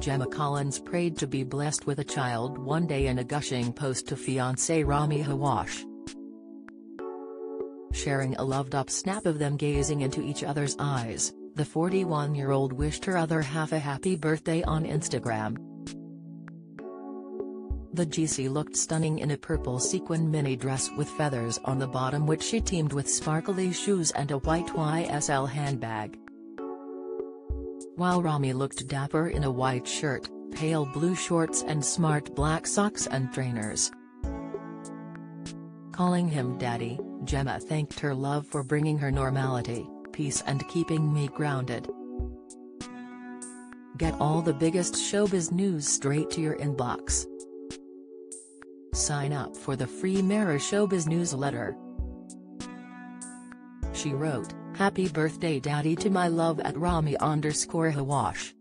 Gemma Collins prayed to be blessed with a child one day in a gushing post to fiancé Rami Hawash. Sharing a loved-up snap of them gazing into each other's eyes, the 41-year-old wished her other half a happy birthday on Instagram. The GC looked stunning in a purple sequin mini dress with feathers on the bottom which she teamed with sparkly shoes and a white YSL handbag. While Rami looked dapper in a white shirt, pale blue shorts and smart black socks and trainers. Calling him daddy, Gemma thanked her love for bringing her normality, peace and keeping me grounded. Get all the biggest showbiz news straight to your inbox. Sign up for the free Mirror Showbiz newsletter. She wrote, Happy birthday daddy to my love at Ramy underscore Hawash.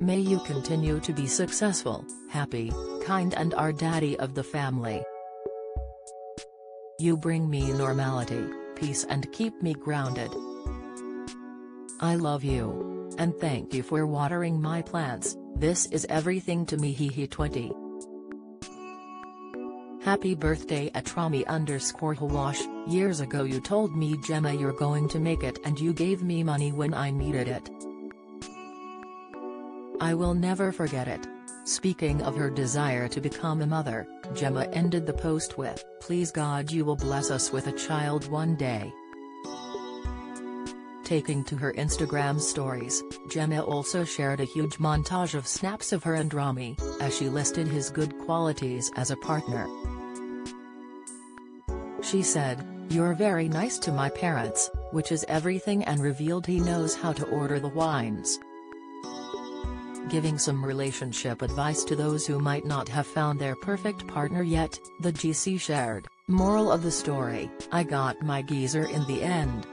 May you continue to be successful, happy, kind and our daddy of the family. You bring me normality, peace and keep me grounded. I love you. And thank you for watering my plants, this is everything to me he he 20. Happy birthday at Ramy underscore Hawash, years ago you told me Gemma you're going to make it and you gave me money when I needed it. I will never forget it. Speaking of her desire to become a mother, Gemma ended the post with, Please God you will bless us with a child one day. Taking to her Instagram stories, Gemma also shared a huge montage of snaps of her and Rami, as she listed his good qualities as a partner. She said, You're very nice to my parents, which is everything and revealed he knows how to order the wines. Giving some relationship advice to those who might not have found their perfect partner yet, the GC shared, Moral of the story, I got my geezer in the end.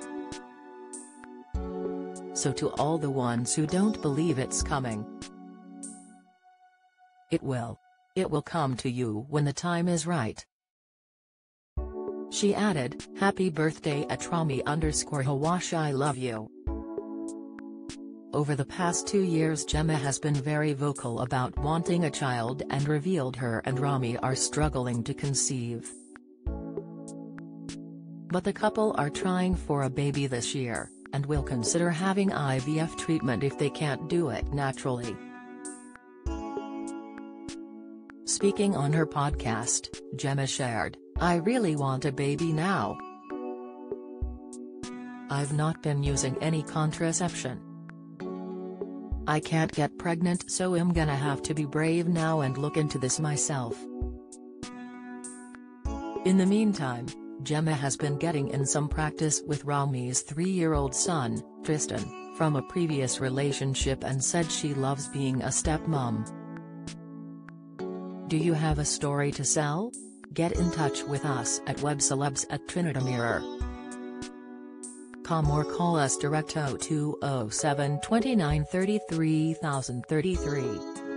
So to all the ones who don't believe it's coming. It will. It will come to you when the time is right. She added, Happy birthday at Ramy underscore Hawash I love you. Over the past two years Gemma has been very vocal about wanting a child and revealed her and Rami are struggling to conceive. But the couple are trying for a baby this year, and will consider having IVF treatment if they can't do it naturally. Speaking on her podcast, Gemma shared, I really want a baby now. I've not been using any contraception. I can't get pregnant so I'm gonna have to be brave now and look into this myself. In the meantime, Gemma has been getting in some practice with Rami's three-year-old son, Tristan, from a previous relationship and said she loves being a stepmom. Do you have a story to sell? Get in touch with us at webcelebs at Com or call us direct 0207 29 33 33.